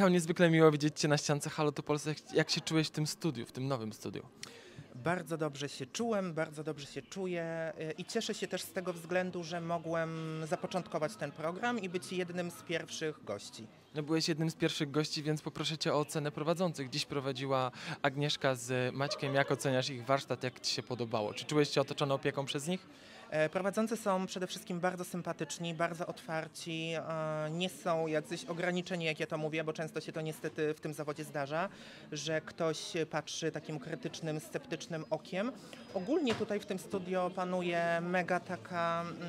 Michał, niezwykle miło widzieć Cię na ściance Halo to Polsce. Jak- się czułeś w tym studiu, w tym nowym studiu? Bardzo dobrze się czułem, bardzo dobrze się czuję y, i cieszę się też z tego względu, że mogłem zapoczątkować ten program i być jednym z pierwszych gości. No, byłeś jednym z pierwszych gości, więc poproszę Cię o ocenę prowadzących. Dziś prowadziła Agnieszka z Maćkiem. Jak oceniasz ich warsztat? Jak Ci się podobało? Czy czułeś się otoczony opieką przez nich? E, Prowadzący są przede wszystkim bardzo sympatyczni, bardzo otwarci, e, nie są jacyś ograniczeni, jak ja to mówię, bo często się to niestety w tym zawodzie zdarza, że ktoś patrzy takim krytycznym, sceptycznym okiem. Ogólnie tutaj w tym studio panuje mega taka mm,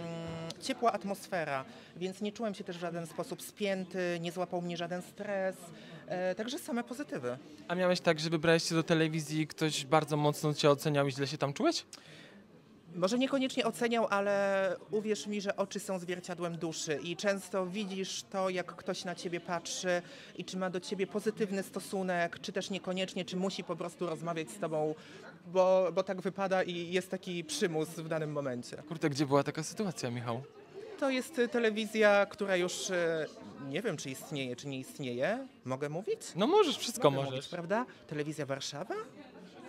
ciepła atmosfera, więc nie czułem się też w żaden sposób spięty, nie złapał mnie żaden stres, e, także same pozytywy. A miałeś tak, że wybrałeś się do telewizji i ktoś bardzo mocno Cię oceniał i źle się tam czułeś? Może niekoniecznie oceniał, ale uwierz mi, że oczy są zwierciadłem duszy i często widzisz to, jak ktoś na ciebie patrzy i czy ma do ciebie pozytywny stosunek, czy też niekoniecznie, czy musi po prostu rozmawiać z tobą, bo, bo tak wypada i jest taki przymus w danym momencie. Kurde, gdzie była taka sytuacja, Michał? To jest y, telewizja, która już y, nie wiem, czy istnieje, czy nie istnieje. Mogę mówić? No możesz, wszystko Mogę możesz. Mówić, prawda? Telewizja Warszawa?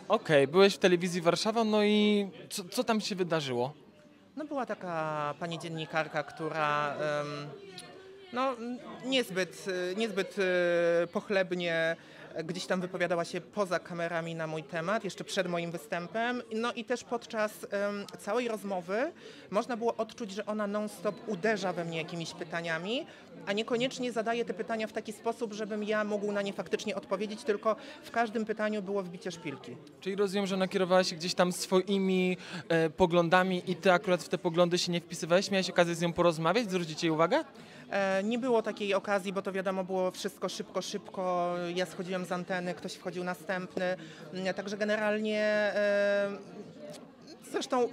Okej, byłeś w telewizji Warszawa, no i co, co tam się wydarzyło? No była taka pani dziennikarka, która em, no, niezbyt, y, niezbyt pochlebnie gdzieś tam wypowiadała się poza kamerami na mój temat, jeszcze przed moim występem. No i też podczas całej rozmowy można było odczuć, że ona non-stop uderza we mnie jakimiś pytaniami, a niekoniecznie zadaje te pytania w taki sposób, żebym ja mógł na nie faktycznie odpowiedzieć, tylko w każdym pytaniu było wbicie szpilki. Czyli rozumiem, że nakierowała się gdzieś tam swoimi e, poglądami i ty akurat w te poglądy się nie wpisywałeś? Miałeś okazję z nią porozmawiać, zwrócić jej uwagę? E, Nie było takiej okazji, bo to wiadomo było wszystko szybko, szybko. Ja schodziłem z anteny, ktoś wchodził następny. Mm, Także generalnie e, zresztą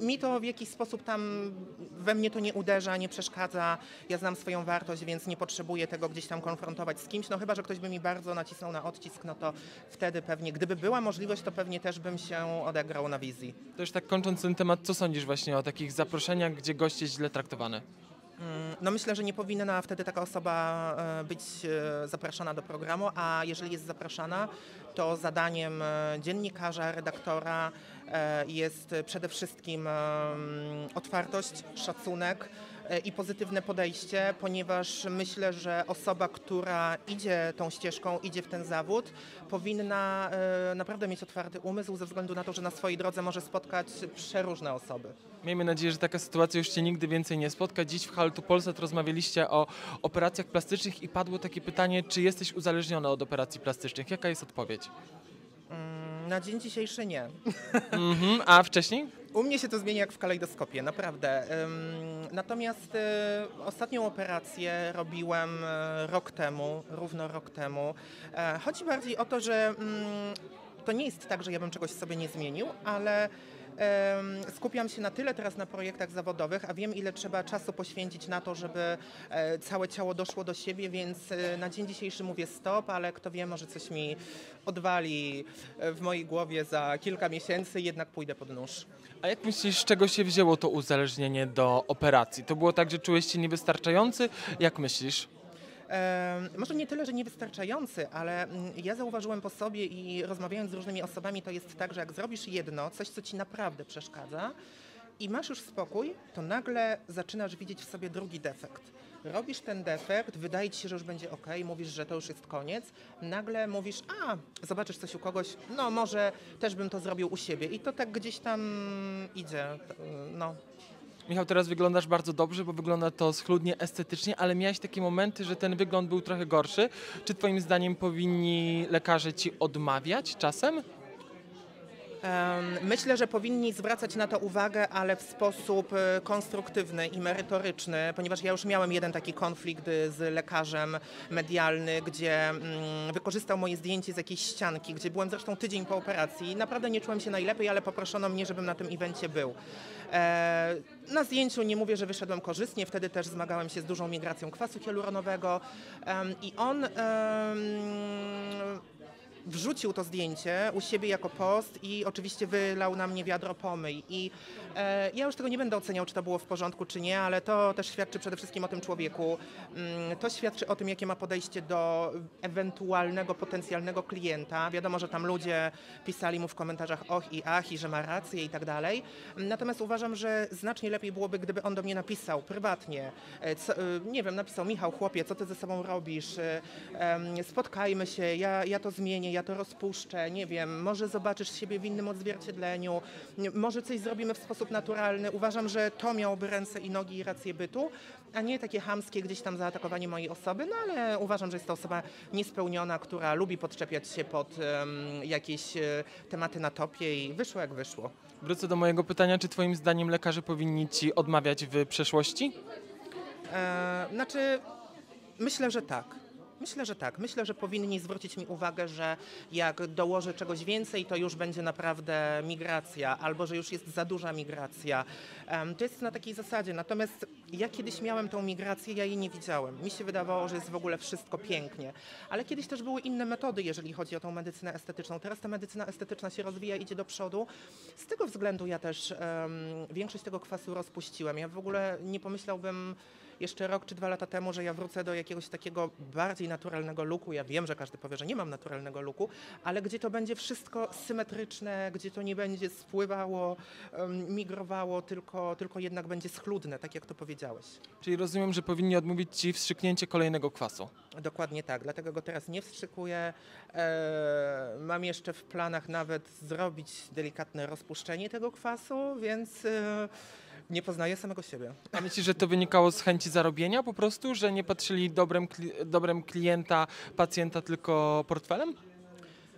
mi, to w jakiś sposób tam we mnie to nie uderza, nie przeszkadza. Ja znam swoją wartość, więc nie potrzebuję tego gdzieś tam konfrontować z kimś. No chyba, że ktoś by mi bardzo nacisnął na odcisk, no to wtedy pewnie, gdyby była możliwość, to pewnie też bym się odegrał na wizji. To już tak kończąc ten temat, co sądzisz właśnie o takich zaproszeniach, gdzie gość jest źle traktowany? Mm, No myślę, że nie powinna wtedy taka osoba e, być e, zapraszana do programu, a jeżeli jest zapraszana, to zadaniem e, dziennikarza, redaktora jest przede wszystkim otwartość, szacunek i pozytywne podejście, ponieważ myślę, że osoba, która idzie tą ścieżką, idzie w ten zawód, powinna e, naprawdę mieć otwarty umysł ze względu na to, że na swojej drodze może spotkać przeróżne osoby. Miejmy nadzieję, że taka sytuacja już Cię nigdy więcej nie spotka. Dziś w Hal to Polsat rozmawialiście o operacjach plastycznych i padło takie pytanie, czy jesteś uzależniona od operacji plastycznych? Jaka jest odpowiedź? Mm, Na dzień dzisiejszy nie. Mhm, a wcześniej? U mnie się to zmienia jak w kalejdoskopie, naprawdę. Natomiast y, ostatnią operację robiłem y, rok temu, równo rok temu. E, Chodzi bardziej o to, że mm, to nie jest tak, że ja bym czegoś sobie nie zmienił, ale skupiam się na tyle teraz na projektach zawodowych, a wiem ile trzeba czasu poświęcić na to, żeby e, całe ciało doszło do siebie, więc e, na dzień dzisiejszy mówię stop, ale kto wie, może coś mi odwali e, w mojej głowie za kilka miesięcy, jednak pójdę pod nóż. A jak myślisz, z czego się wzięło to uzależnienie do operacji? To było tak, że czułeś się niewystarczający? Jak myślisz? Może nie tyle, że niewystarczający, ale mm, ja zauważyłem po sobie i rozmawiając z różnymi osobami, to jest tak, że jak zrobisz jedno, coś, co ci naprawdę przeszkadza i masz już spokój, to nagle zaczynasz widzieć w sobie drugi defekt. Robisz ten defekt, wydaje ci się, że już będzie ok, mówisz, że to już jest koniec, nagle mówisz, a zobaczysz coś u kogoś, no może też bym to zrobił u siebie i to tak gdzieś tam idzie, no. Michał, teraz wyglądasz bardzo dobrze, bo wygląda to schludnie, estetycznie, ale miałeś takie momenty, że ten wygląd był trochę gorszy. Czy twoim zdaniem powinni lekarze ci odmawiać czasem? Myślę, że powinni zwracać na to uwagę, ale w sposób e, konstruktywny i merytoryczny, ponieważ ja już miałem jeden taki konflikt e, z lekarzem medialny, gdzie mm, wykorzystał moje zdjęcie z jakiejś ścianki, gdzie byłem zresztą tydzień po operacji. Naprawdę nie czułem się najlepiej, ale poproszono mnie, żebym na tym evencie był. E, Na zdjęciu nie mówię, że wyszedłem korzystnie, wtedy też zmagałem się z dużą migracją kwasu hialuronowego i on wrzucił to zdjęcie u siebie jako post i oczywiście wylał na mnie wiadro pomyj. I ja już tego nie będę oceniał, czy to było w porządku, czy nie, ale to też świadczy przede wszystkim o tym człowieku. Mm, to świadczy o tym, jakie ma podejście do ewentualnego potencjalnego klienta. Wiadomo, że tam ludzie pisali mu w komentarzach och i ach i że ma rację i tak dalej. Natomiast uważam, że znacznie lepiej byłoby, gdyby on do mnie napisał prywatnie. E, co, e, nie wiem, napisał Michał, chłopie, co ty ze sobą robisz? E, spotkajmy się, ja, ja to zmienię, ja to rozpuszczę, nie wiem, może zobaczysz siebie w innym odzwierciedleniu, może coś zrobimy w sposób naturalny. Uważam, że to miałoby ręce i nogi i rację bytu, a nie takie hamskie gdzieś tam zaatakowanie mojej osoby, no ale uważam, że jest to osoba niespełniona, która lubi podczepiać się pod em, jakieś e, tematy na topie i wyszło jak wyszło. Wrócę do mojego pytania, czy twoim zdaniem lekarze powinni ci odmawiać w przeszłości? E, znaczy, myślę, że tak. Myślę, że tak. Myślę, że powinni zwrócić mi uwagę, że jak dołożę czegoś więcej, to już będzie naprawdę migracja, albo że już jest za duża migracja. To jest na takiej zasadzie. Natomiast ja kiedyś miałem tą migrację, ja jej nie widziałem. Mi się wydawało, że jest w ogóle wszystko pięknie. Ale kiedyś też były inne metody, jeżeli chodzi o tą medycynę estetyczną. Teraz ta medycyna estetyczna się rozwija, idzie do przodu. Z tego względu ja też em, większość tego kwasu rozpuściłem. Ja w ogóle nie pomyślałbym jeszcze rok czy dwa lata temu, że ja wrócę do jakiegoś takiego bardziej naturalnego luku. Ja wiem, że każdy powie, że nie mam naturalnego luku, ale gdzie to będzie wszystko symetryczne, gdzie to nie będzie spływało, migrowało, tylko, tylko jednak będzie schludne, tak jak to powiedziałeś. Czyli rozumiem, że powinni odmówić ci wstrzyknięcie kolejnego kwasu. Dokładnie tak, dlatego go teraz nie wstrzykuję. E, mam jeszcze w planach nawet zrobić delikatne rozpuszczenie tego kwasu, więc e, nie poznaję samego siebie. A myślisz, że to wynikało z chęci zarobienia po prostu, że nie patrzyli dobrem, dobrem klienta, pacjenta, tylko portfelem?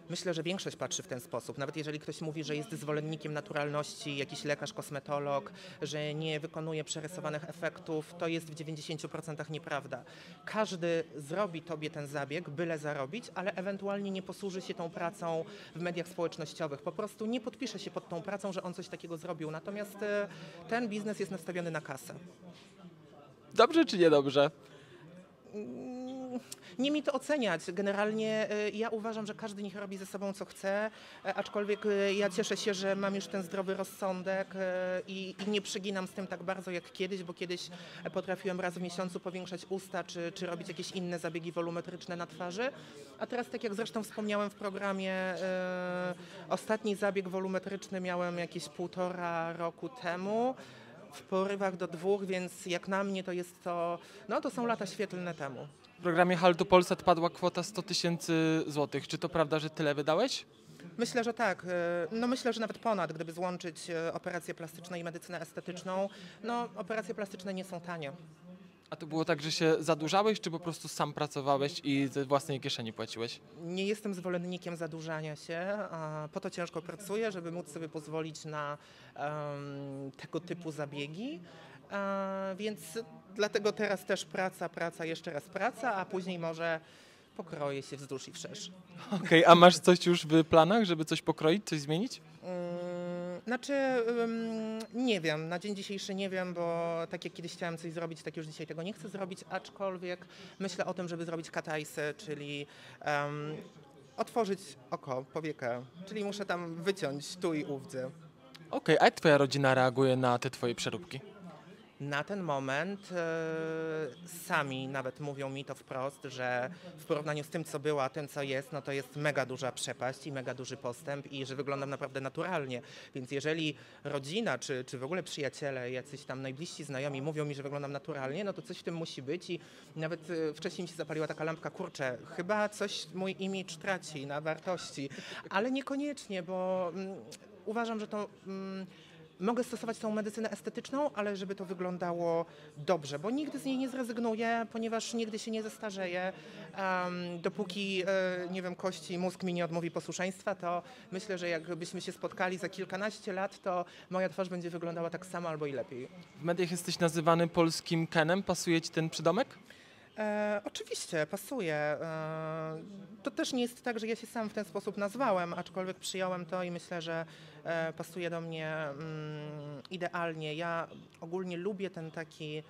Myślę, że większość patrzy w ten sposób. Nawet jeżeli ktoś mówi, że jest zwolennikiem naturalności, jakiś lekarz, kosmetolog, że nie wykonuje przerysowanych efektów, to jest w 90% nieprawda. Każdy zrobi tobie ten zabieg, byle zarobić, ale ewentualnie nie posłuży się tą pracą w mediach społecznościowych. Po prostu nie podpisze się pod tą pracą, że on coś takiego zrobił. Natomiast e, ten biznes jest nastawiony na kasę. Dobrze czy niedobrze? Nie mi to oceniać. Generalnie y, ja uważam, że każdy niech robi ze sobą co chce, e, aczkolwiek y, ja cieszę się, że mam już ten zdrowy rozsądek y, i, i nie przyginam z tym tak bardzo jak kiedyś, bo kiedyś potrafiłem raz w miesiącu powiększać usta czy, czy robić jakieś inne zabiegi wolumetryczne na twarzy. A teraz, tak jak zresztą wspomniałem w programie, ostatni zabieg wolumetryczny miałem jakieś półtora roku temu. W porywach do dwóch, więc jak na mnie to jest to, no to są lata świetlne temu. W programie Hal to Polsat padła kwota 100 tysięcy złotych. Czy to prawda, że tyle wydałeś? Myślę, że tak. E, No myślę, że nawet ponad, gdyby złączyć e, operacje plastyczne i medycynę estetyczną. No operacje plastyczne nie są tanie. A to było tak, że się zadłużałeś, czy po prostu sam pracowałeś i ze własnej kieszeni płaciłeś? Nie jestem zwolennikiem zadłużania się, po to ciężko pracuję, żeby móc sobie pozwolić na em, tego typu zabiegi. E, więc dlatego teraz też praca, praca, jeszcze raz praca, a później może pokroję się wzdłuż i wszerz. Okej, a masz coś już w planach, żeby coś pokroić, coś zmienić? Mm, Znaczy, nie wiem, na dzień dzisiejszy nie wiem, bo tak jak kiedyś chciałam coś zrobić, tak już dzisiaj tego nie chcę zrobić, aczkolwiek myślę o tym, żeby zrobić katajsę, czyli em, otworzyć oko, powiekę, czyli muszę tam wyciąć tu i ówdzie. Okej, a jak twoja rodzina reaguje na te twoje przeróbki? Na ten moment e, sami nawet mówią mi to wprost, że w porównaniu z tym, co było, a tym, co jest, no to jest mega duża przepaść i mega duży postęp i że wyglądam naprawdę naturalnie. Więc jeżeli rodzina, czy, czy w ogóle przyjaciele, jacyś tam najbliżsi znajomi mówią mi, że wyglądam naturalnie, no to coś w tym musi być i nawet e, wcześniej mi się zapaliła taka lampka, kurczę, chyba coś mój imidż traci na wartości, ale niekoniecznie, bo mm, uważam, że to... Mm, Mogę stosować tą medycynę estetyczną, ale żeby to wyglądało dobrze, bo nigdy z niej nie zrezygnuję, ponieważ nigdy się nie zestarzeję. Em, dopóki, e, nie wiem, kości i mózg mi nie odmówi posłuszeństwa, to myślę, że jakbyśmy się spotkali za kilkanaście lat, to moja twarz będzie wyglądała tak samo albo i lepiej. W mediach jesteś nazywany polskim Kenem. Pasuje ci ten przydomek? E, oczywiście, pasuje. E, to też nie jest tak, że ja się sam w ten sposób nazwałem, aczkolwiek przyjąłem to i myślę, że e, pasuje do mnie mm, idealnie. Ja ogólnie lubię ten taki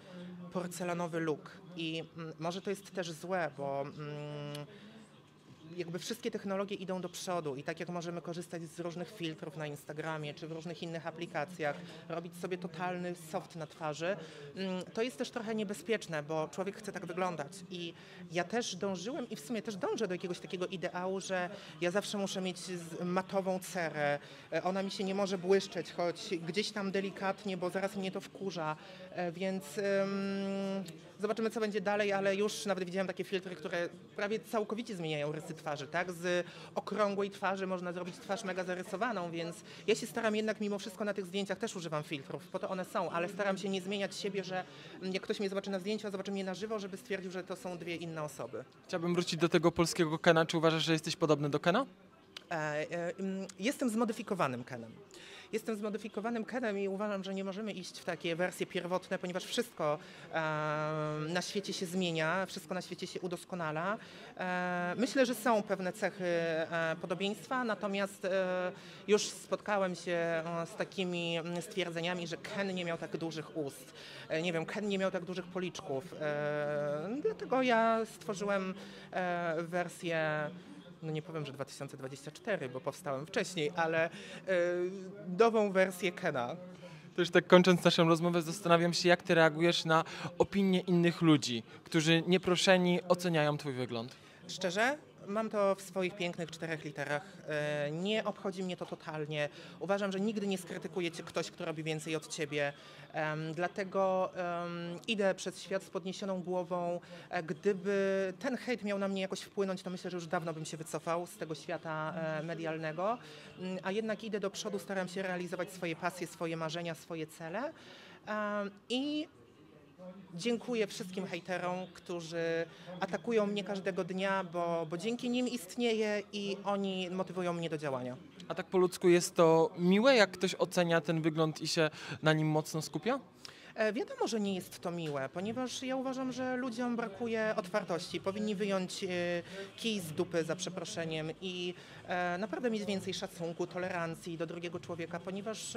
porcelanowy look i mm, może to jest też złe, bo mm, jakby wszystkie technologie idą do przodu i tak jak możemy korzystać z różnych filtrów na Instagramie czy w różnych innych aplikacjach, robić sobie totalny soft na twarzy, mm, to jest też trochę niebezpieczne, bo człowiek chce tak wyglądać. I ja też dążyłem i w sumie też dążę do jakiegoś takiego ideału, że ja zawsze muszę mieć matową cerę, e, ona mi się nie może błyszczeć, choć gdzieś tam delikatnie, bo zaraz mnie to wkurza, E, więc ym, zobaczymy co będzie dalej, ale już nawet widziałem takie filtry, które prawie całkowicie zmieniają rysy twarzy, tak? Z okrągłej twarzy można zrobić twarz mega zarysowaną, więc ja się staram jednak mimo wszystko na tych zdjęciach też używam filtrów, po to one są, ale staram się nie zmieniać siebie, że mm, jak ktoś mnie zobaczy na zdjęciu, a zobaczy mnie na żywo, żeby stwierdził, że to są dwie inne osoby. Chciałbym wrócić do tego polskiego Kena. Czy uważasz, że jesteś podobny do Kena? E, e, mm, Jestem zmodyfikowanym Kenem. Jestem zmodyfikowanym Kenem i uważam, że nie możemy iść w takie wersje pierwotne, ponieważ wszystko na świecie się zmienia, wszystko na świecie się udoskonala. E, Myślę, że są pewne cechy e, podobieństwa, natomiast e, już spotkałem się z takimi mm, stwierdzeniami, że Ken nie miał tak dużych ust. Nie wiem, Ken nie miał tak dużych policzków. Dlatego ja stworzyłem wersję no nie powiem, że 2024, bo powstałem wcześniej, ale y, nową wersję Kena. Też tak kończąc naszą rozmowę, zastanawiam się, jak ty reagujesz na opinie innych ludzi, którzy nieproszeni oceniają twój wygląd. Szczerze, mam to w swoich pięknych czterech literach. E, Nie obchodzi mnie to totalnie. Uważam, że nigdy nie skrytykuje cię ktoś, kto robi więcej od ciebie. Dlatego idę przez świat z podniesioną głową. E, Gdyby ten hejt miał na mnie jakoś wpłynąć, to myślę, że już dawno bym się wycofał z tego świata e, medialnego. Mm, A jednak idę do przodu, staram się realizować swoje pasje, swoje marzenia, swoje cele. I Dziękuję wszystkim hejterom, którzy atakują mnie każdego dnia, bo, bo dzięki nim istnieję i oni motywują mnie do działania. A tak po ludzku jest to miłe, jak ktoś ocenia ten wygląd i się na nim mocno skupia? E, Wiadomo, że nie jest to miłe, ponieważ ja uważam, że ludziom brakuje otwartości. Powinni wyjąć e, kij z dupy za przeproszeniem i e, naprawdę mieć więcej szacunku, tolerancji do drugiego człowieka, ponieważ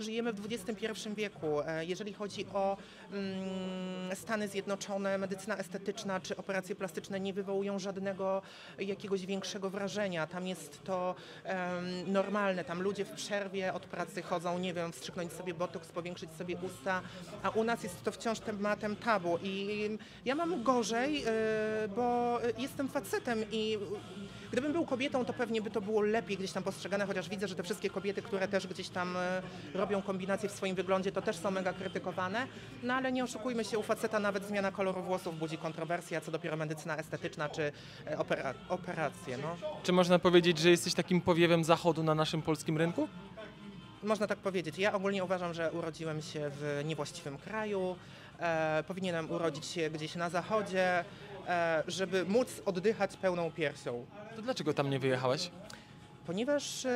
żyjemy w XXI wieku. Jeżeli chodzi o mm, Stany Zjednoczone, medycyna estetyczna czy operacje plastyczne nie wywołują żadnego jakiegoś większego wrażenia. Tam jest to normalne. Tam ludzie w przerwie od pracy chodzą, nie wiem, wstrzyknąć sobie botoks, powiększyć sobie usta, a u nas jest to wciąż tematem tabu. I ja mam gorzej, y, bo jestem facetem i gdybym był kobietą, to pewnie by to było lepiej gdzieś tam postrzegane, chociaż widzę, że te wszystkie kobiety, które też gdzieś tam y, robią kombinacje w swoim wyglądzie, to też są mega krytykowane. No ale nie oszukujmy się, u faceta nawet zmiana koloru włosów budzi kontrowersję, a co dopiero medycyna estetyczna czy y, opera, operacje. No. Czy można powiedzieć, że jesteś takim powiewem zachodu na naszym polskim rynku? Można tak powiedzieć. Ja ogólnie uważam, że urodziłem się w niewłaściwym kraju. E, powinienem urodzić się gdzieś na zachodzie, e, żeby móc oddychać pełną piersią. To dlaczego tam nie wyjechałeś? Ponieważ e,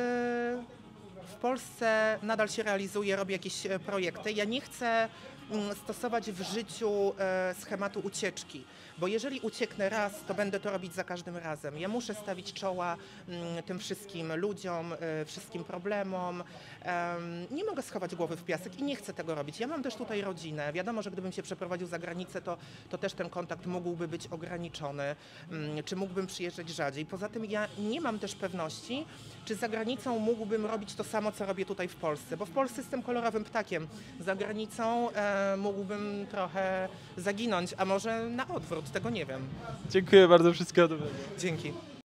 w Polsce nadal się realizuje, robię jakieś e, projekty. Ja nie chcę mm, stosować w życiu e, schematu ucieczki, bo jeżeli ucieknę raz, to będę to robić za każdym razem. Ja muszę stawić czoła mm, tym wszystkim ludziom, e, wszystkim problemom. Em, Nie mogę schować głowy w piasek i nie chcę tego robić. Ja mam też tutaj rodzinę. Wiadomo, że gdybym się przeprowadził za granicę, to, to też ten kontakt mógłby być ograniczony, mm, czy mógłbym przyjeżdżać rzadziej. Poza tym ja nie mam też pewności, czy za granicą mógłbym robić to samo, co robię tutaj w Polsce, bo w Polsce jestem kolorowym ptakiem. Za granicą e, mógłbym trochę zaginąć, a może na odwrót, tego nie wiem. Dziękuję bardzo, wszystkiego dobrego. Dzięki.